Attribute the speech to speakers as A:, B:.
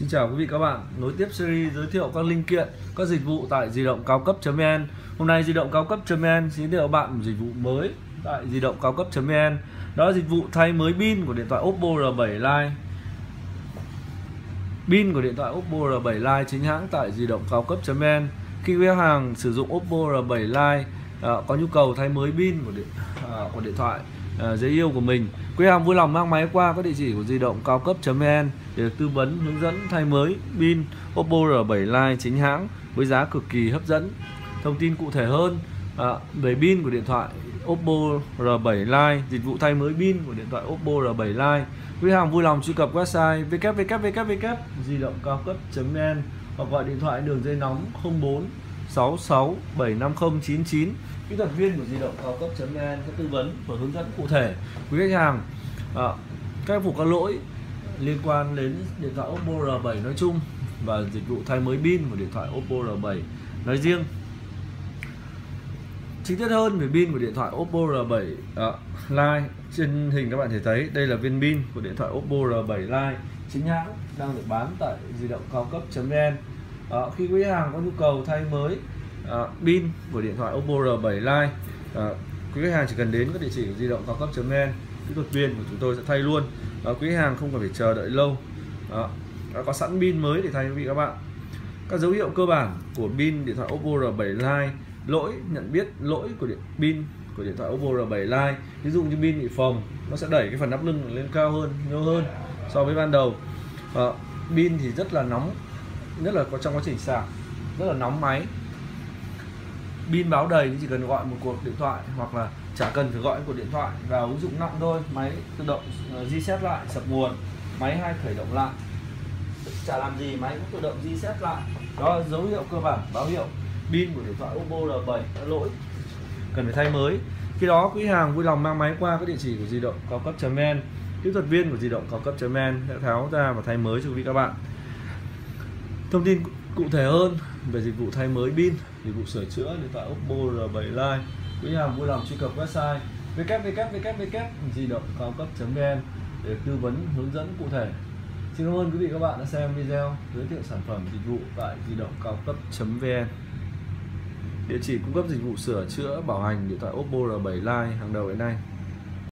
A: Xin chào quý vị các bạn, nối tiếp series giới thiệu các linh kiện, các dịch vụ tại di động cao cấp.vn. Hôm nay di động cao cấp.vn xin giới thiệu bạn một dịch vụ mới tại di động cao cấp.vn. Đó là dịch vụ thay mới pin của điện thoại Oppo R7 Lite. Pin của điện thoại Oppo R7 Lite chính hãng tại di động cao cấp.vn. Khi khách hàng sử dụng Oppo R7 Lite à, có nhu cầu thay mới pin của điện à, của điện thoại uh, dễ yêu của mình. Quý hàng vui lòng mang máy qua các địa chỉ của di động cao cấp.vn để được tư vấn hướng dẫn thay mới pin Oppo R7 Lite chính hãng với giá cực kỳ hấp dẫn. Thông tin cụ thể hơn à, về pin của điện thoại Oppo R7 Lite dịch vụ thay mới pin của điện thoại Oppo R7 Lite. Quý hàng vui lòng truy cập website www di động cao cấp.vn hoặc gọi điện thoại đường dây nóng 04 66 750 99 kỹ thuật viên của di động cao cấp.vn sẽ tư vấn và hướng dẫn cụ thể. Quý khách hàng à, các phục các lỗi liên quan đến điện thoại Oppo R7 nói chung và dịch vụ thay mới pin của điện thoại Oppo R7 nói riêng. Chi tiết hơn về pin của điện thoại Oppo R7 à, Lite trên hình các bạn thể thấy đây là viên pin của điện thoại Oppo R7 Lite chính hãng đang được bán tại di động cao cấp.vn à, khi quý hàng có nhu cầu thay mới à, pin của điện thoại Oppo R7 Lite. À, quý khách hàng chỉ cần đến các địa chỉ của di động cao cấp.vn kỹ thuật viên của chúng tôi sẽ thay luôn. À, quý hàng không cần phải chờ đợi lâu. À, đã có sẵn pin mới để thay quý vị các bạn. Các dấu hiệu cơ bản của pin điện thoại Oppo R7 Lite. Lỗi nhận biết lỗi của điện pin của điện thoại Oppo R7 Lite. Ví dụ như pin bị phồng nó sẽ đẩy cái phần nắp lưng lên cao hơn nhiều hơn so với ban đầu. À, pin thì rất là nóng nhất là có trong quá trình sạc rất là nóng máy pin báo đầy thì chỉ cần gọi một cuộc điện thoại hoặc là chả cần phải gọi một cuộc điện thoại. Vào ứng dụng nặng thôi, máy tự động ờ, reset lại, sập nguồn, máy hay khởi động lại. Chả làm gì, máy cũng tự động reset lại. Đó là dấu hiệu cơ bản, báo hiệu pin của điện thoại Oppo L7 đã lỗi. Cần phải thay mới. Khi đó, quý hàng vui lòng mang máy qua các địa chỉ của di động cao cấp.vn kỹ thuật viên của di động cao cấp.vn sẽ tháo ra và thay mới cho quý các bạn thông tin cụ thể hơn về dịch vụ thay mới pin, dịch vụ sửa chữa điện thoại Oppo R7 Lite quý hàng vui lòng truy cập website www di động cao cấp.vn để tư vấn, hướng dẫn cụ thể. Xin cảm ơn quý vị các bạn đã xem video giới thiệu sản phẩm dịch vụ tại di động cao cấp.vn địa chỉ cung cấp dịch vụ sửa chữa bảo hành điện thoại Oppo R7 Lite hàng đầu hiện nay.